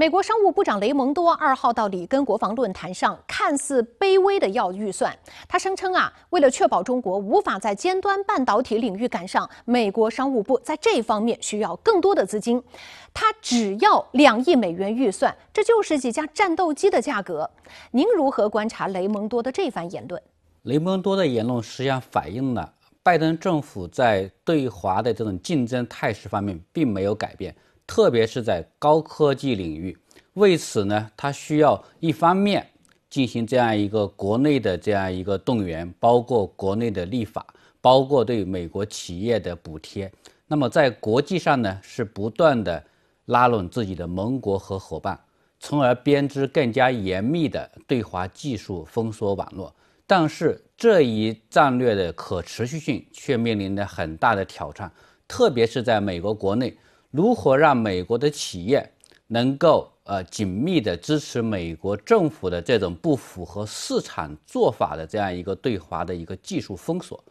美国商务部长雷蒙多二号到里根国防论坛上，看似卑微的要预算。他声称啊，为了确保中国无法在尖端半导体领域赶上，美国商务部在这方面需要更多的资金。他只要两亿美元预算，这就是几架战斗机的价格。您如何观察雷蒙多的这番言论？雷蒙多的言论实际上反映了拜登政府在对华的这种竞争态势方面并没有改变。特别是在高科技领域，为此呢，他需要一方面进行这样一个国内的这样一个动员，包括国内的立法，包括对美国企业的补贴。那么在国际上呢，是不断的拉拢自己的盟国和伙伴，从而编织更加严密的对华技术封锁网络。但是这一战略的可持续性却面临着很大的挑战，特别是在美国国内。如何让美国的企业能够呃紧密地支持美国政府的这种不符合市场做法的这样一个对华的一个技术封锁，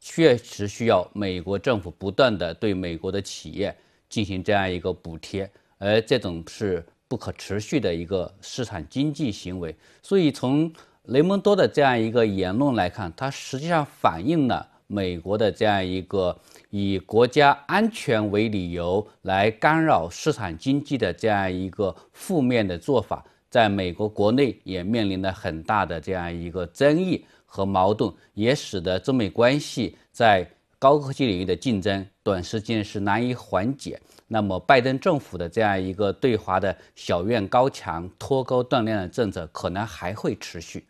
确实需要美国政府不断地对美国的企业进行这样一个补贴，而这种是不可持续的一个市场经济行为。所以从雷蒙多的这样一个言论来看，它实际上反映了。美国的这样一个以国家安全为理由来干扰市场经济的这样一个负面的做法，在美国国内也面临了很大的这样一个争议和矛盾，也使得中美关系在高科技领域的竞争短时间是难以缓解。那么，拜登政府的这样一个对华的小院高墙、脱钩断链的政策，可能还会持续。